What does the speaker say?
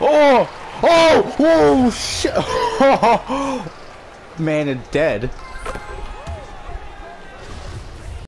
Oh! Oh! Oh! Shit! Man is dead.